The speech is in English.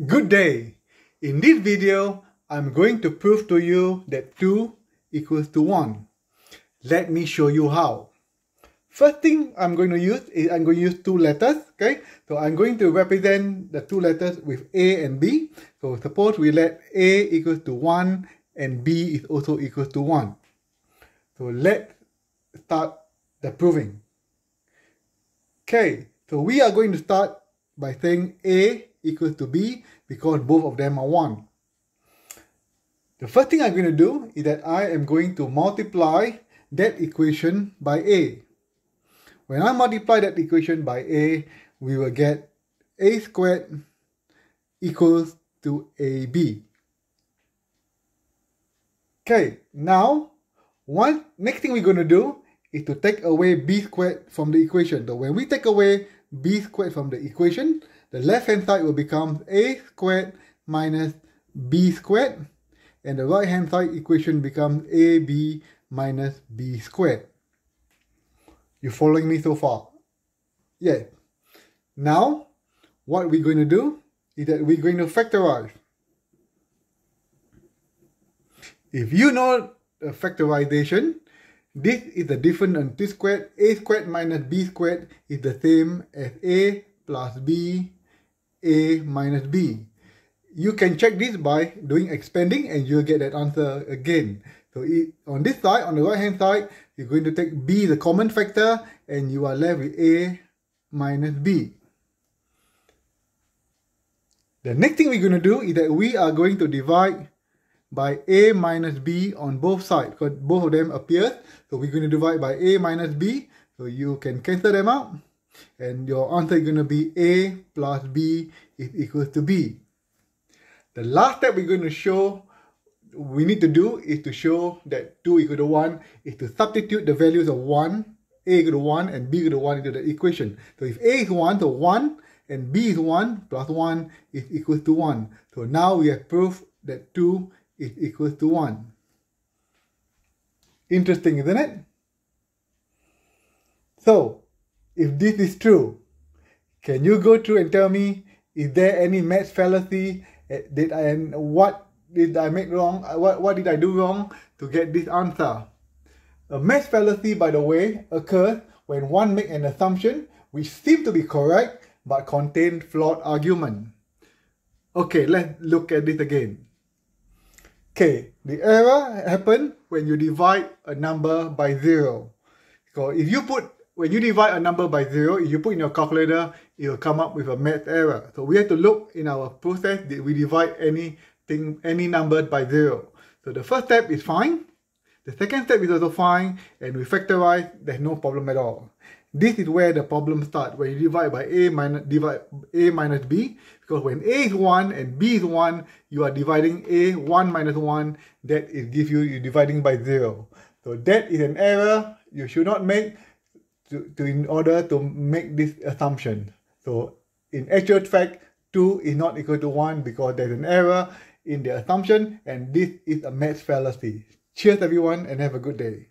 Good day! In this video, I'm going to prove to you that 2 equals to 1. Let me show you how. First thing I'm going to use is I'm going to use two letters, okay? So I'm going to represent the two letters with A and B. So suppose we let A equals to 1 and B is also equals to 1. So let's start the proving. Okay, so we are going to start by saying A equals to B because both of them are 1. The first thing I'm going to do is that I am going to multiply that equation by A. When I multiply that equation by A, we will get A squared equals to AB. Okay, now, one next thing we're going to do is to take away B squared from the equation. So when we take away B squared from the equation, the left hand side will become a squared minus b squared and the right hand side equation becomes ab minus b squared. You following me so far? Yeah. Now, what we're going to do is that we're going to factorize. If you know factorization, this is the difference of two squares. a squared minus b squared is the same as a plus b a minus b. You can check this by doing expanding and you'll get that answer again. So it, on this side, on the right hand side, you're going to take b, the common factor, and you are left with a minus b. The next thing we're going to do is that we are going to divide by a minus b on both sides because both of them appear. So we're going to divide by a minus b. So you can cancel them out. And your answer is going to be A plus B is equal to B. The last step we're going to show, we need to do is to show that 2 equal to 1 is to substitute the values of 1, A equal to 1 and B equal to 1 into the equation. So if A is 1, so 1 and B is 1 plus 1 is equal to 1. So now we have proof that 2 is equal to 1. Interesting, isn't it? So, if this is true, can you go through and tell me is there any math fallacy eh, did I and what did I make wrong? Uh, what what did I do wrong to get this answer? A math fallacy, by the way, occurs when one makes an assumption which seems to be correct but contain flawed argument. Okay, let's look at this again. Okay, the error happens when you divide a number by zero. So if you put when you divide a number by zero, if you put in your calculator, it will come up with a math error. So we have to look in our process, did we divide anything, any number by zero? So the first step is fine. The second step is also fine, and we factorize, there's no problem at all. This is where the problem starts, when you divide by a minus divide a minus b, because when a is 1 and b is 1, you are dividing a 1 minus 1, that is give you, you're dividing by 0. So that is an error you should not make to, to in order to make this assumption. So in actual fact, 2 is not equal to 1 because there's an error in the assumption and this is a math fallacy. Cheers everyone and have a good day.